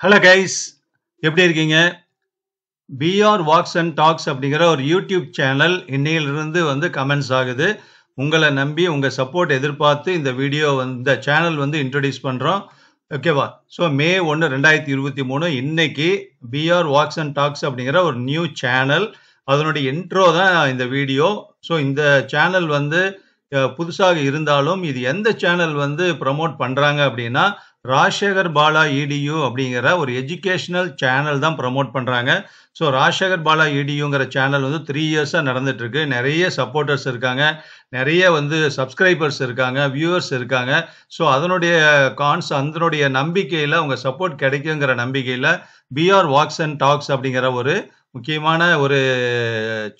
Hello guys எப்படி இருக்கீங்க? PR walks and talks அப்படிங்கிற ஒரு யூடியூப் சேனல் இன்னையிலிருந்து வந்து கமெண்ட்ஸ் ஆகுது. உங்களை நம்பி உங்கள் சப்போர்ட் எதிர்பார்த்து இந்த வீடியோ வந்து இந்த சேனல் வந்து இன்ட்ரடியூஸ் பண்ணுறோம் ஓகேவா ஸோ மே ஒன்று ரெண்டாயிரத்தி இருபத்தி மூணு இன்னைக்கு பிஆர் வாக்ஸ் அண்ட் டாக்ஸ் அப்படிங்கிற ஒரு நியூ சேனல் அதனுடைய இன்ட்ரோ தான் இந்த வீடியோ ஸோ இந்த சேனல் வந்து புதுசாக இருந்தாலும் இது எந்த சேனல் வந்து ப்ரமோட் பண்ணுறாங்க அப்படின்னா ராஜசேகர் பாலா இடியு அப்படிங்கிற ஒரு எஜுகேஷனல் சேனல் தான் ப்ரமோட் பண்ணுறாங்க ஸோ ராஜசேகர் பாலா இடியுங்கிற சேனல் வந்து த்ரீ இயர்ஸாக நடந்துட்டுருக்கு. நிறைய சப்போர்ட்டர்ஸ் இருக்காங்க. நிறைய வந்து சப்ஸ்கிரைபர்ஸ் இருக்காங்க. வியூவர்ஸ் இருக்காங்க. ஸோ அதனுடைய கான்ஸ் அதனுடைய நம்பிக்கையில் அவங்க சப்போர்ட் கிடைக்குங்கிற நம்பிக்கையில் பிஆர் வாக்ஸ் அண்ட் டாக்ஸ் அப்படிங்கிற ஒரு முக்கியமான ஒரு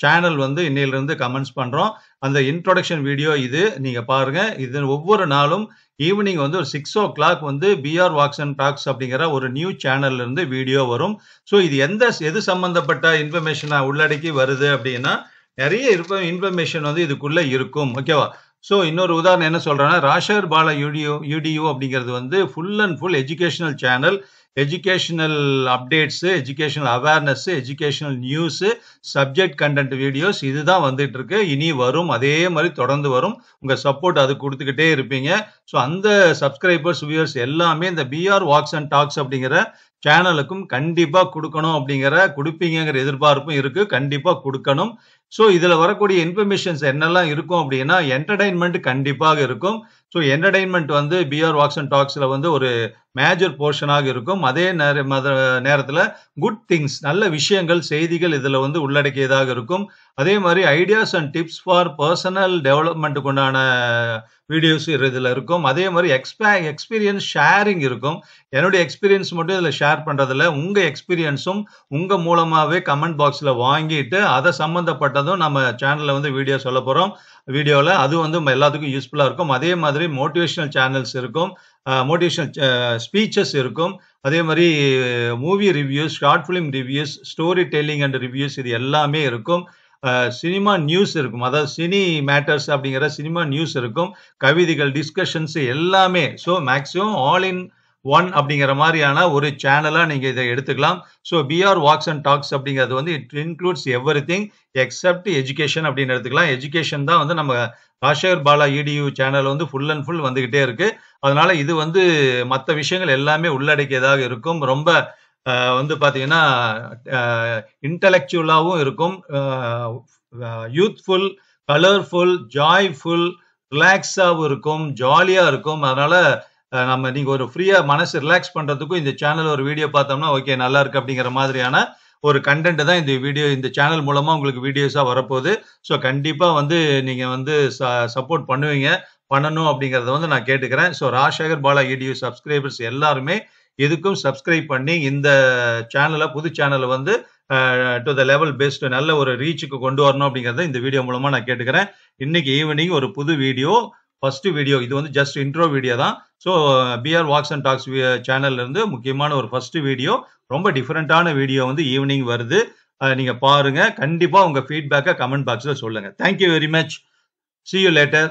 சேனல் வந்து இன்னையிலிருந்து கமெண்ட்ஸ் பண்ணுறோம் அந்த இன்ட்ரொடக்ஷன் வீடியோ இது. நீங்கள் பாருங்கள் இது ஒவ்வொரு நாளும் ஈவினிங் வந்து ஒரு சிக்ஸ் ஓ கிளாக் வந்து பிஆர் வாக்ஸ் அண்ட் டாக்ஸ் அப்படிங்கிற ஒரு நியூ சேனல்லேருந்து வீடியோ வரும். ஸோ இது எந்த எது சம்மந்தப்பட்ட இன்ஃபர்மேஷனை உள்ளடக்கி வருது அப்படின்னா நிறைய இன்ஃபர்மேஷன் வந்து இதுக்குள்ளே இருக்கும். ஓகேவா ஸோ இன்னொரு உதாரணம் என்ன சொல்கிறேன்னா ராஷர் பாலா யூடியோ யூடியூ அப்படிங்கிறது வந்து full and full educational channel educational updates educational awareness educational news subject content videos இதுதான் வந்துட்டு இருக்கு இனி வரும் அதே மாதிரி தொடர்ந்து வரும். உங்கள் சப்போர்ட் அது கொடுத்துக்கிட்டே இருப்பீங்க. ஸோ அந்த சப்ஸ்கிரைபர்ஸ் வியூவர்ஸ் எல்லாமே இந்த பிஆர் வாக்ஸ் அண்ட் டாக்ஸ் அப்படிங்கிற சேனலுக்கும் கண்டிப்பா கொடுக்கணும் அப்படிங்கிற கொடுப்பீங்கிற எதிர்பார்ப்பும் இருக்கு. கண்டிப்பா கொடுக்கணும். ஸோ இதுல வரக்கூடிய இன்ஃபர்மேஷன்ஸ் என்னெல்லாம் இருக்கும் அப்படின்னா என்டர்டைன்மெண்ட் கண்டிப்பாக இருக்கும். ஸோ என்டர்டைன்மெண்ட் வந்து பிஆர் வாக்ஸ் அண்ட் டாக்ஸ்ல வந்து ஒரு மேஜர் போர்ஷனாக இருக்கும். அதே நேர மத நேரத்தில் குட் திங்ஸ் நல்ல விஷயங்கள் செய்திகள் இதில் வந்து உள்ளடக்கியதாக இருக்கும். அதே மாதிரி ideas and tips for personal டெவலப்மெண்ட்டுக்கு உண்டான வீடியோஸ் இதில் இருக்கும். அதே மாதிரி எக்ஸ்பே எக்ஸ்பீரியன்ஸ் ஷேரிங் இருக்கும். என்னுடைய எக்ஸ்பீரியன்ஸ் மட்டும் இதில் ஷேர் பண்ணுறதில்ல உங்கள் எக்ஸ்பீரியன்ஸும் உங்கள் மூலமாகவே கமெண்ட் பாக்ஸில் வாங்கிட்டு அதை சம்மந்தப்பட்டதும் நம்ம சேனலில் வந்து வீடியோ சொல்ல போகிறோம் வீடியோவில் அது வந்து எல்லாத்துக்கும் யூஸ்ஃபுல்லாக இருக்கும். அதே மாதிரி மோட்டிவேஷனல் சேனல்ஸ் இருக்கும். மோட்டிவேஷனல் ஸ்பீச்சஸ் இருக்கும். அதே மாதிரி movie reviews short film reviews story telling and reviews இது எல்லாமே இருக்கும். சினிமா நியூஸ் இருக்கும். அதாவது சினி மேட்டர்ஸ் அப்படிங்கிற சினிமா நியூஸ் இருக்கும். கவிதைகள் டிஸ்கஷன்ஸ் எல்லாமே. So maximum all in one அப்படிங்கிற மாதிரியான ஒரு சேனலாக நீங்கள் இதை எடுத்துக்கலாம். So PR walks and talks அப்படிங்கிறது வந்து it includes everything except education அப்படின்னு எடுத்துக்கலாம். எஜுகேஷன் தான் வந்து நம்ம ராஜேகர் பாலா இடியூ சேனல் வந்து ஃபுல் அண்ட் ஃபுல் வந்துக்கிட்டே இருக்குது அதனால் இது வந்து மற்ற விஷயங்கள் எல்லாமே உள்ளடக்கியதாக இருக்கும். ரொம்ப வந்து பார்த்தீங்கன்னா இன்டலெக்சுவலாகவும் இருக்கும். யூத்ஃபுல் கலர்ஃபுல் ஜாய்ஃபுல் ரிலாக்ஸாகவும் இருக்கும். ஜாலியாக இருக்கும். அதனால நம்ம நீங்கள் ஒரு ஃப்ரீயாக மனசு ரிலாக்ஸ் பண்ணுறதுக்கும் இந்த சேனல் ஒரு வீடியோ பார்த்தோம்னா ஓகே நல்லா இருக்கு அப்படிங்கிற மாதிரியான ஒரு கண்டென்ட் தான் இந்த வீடியோ இந்த சேனல் மூலமாக உங்களுக்கு வீடியோஸாக வரப்போகுது. ஸோ கண்டிப்பாக வந்து நீங்கள் வந்து சப்போர்ட் பண்ணுவீங்க. பண்ணணும் அப்படிங்கிறத வந்து நான் கேட்டுக்கிறேன். So Rajasekar Bala Edu subscribers எல்லாருமே இதுக்கும் சப்ஸ்கிரைப் பண்ணி இந்த சேனலை புது சேனலை வந்து டு த லெவல் பெஸ்ட் நல்ல ஒரு ரீச்சுக்கு கொண்டு வரணும் அப்படிங்கிறத இந்த வீடியோ மூலமாக நான் கேட்டுக்கிறேன். இன்னைக்கு ஈவினிங் ஒரு புது வீடியோ ஃபர்ஸ்ட் வீடியோ இது வந்து ஜஸ்ட் இன்ட்ரோ வீடியோ தான். So PR walks and talks சேனல்ல இருந்து முக்கியமான ஒரு ஃபர்ஸ்ட் வீடியோ ரொம்ப டிஃப்ரெண்ட்டான வீடியோ வந்து ஈவினிங் வருது. நீங்கள் நீங்க பாருங்க. கண்டிப்பா உங்க ஃபீட்பேக்கை கமெண்ட் பாக்ஸில் சொல்லுங்க. Thank you very much see you later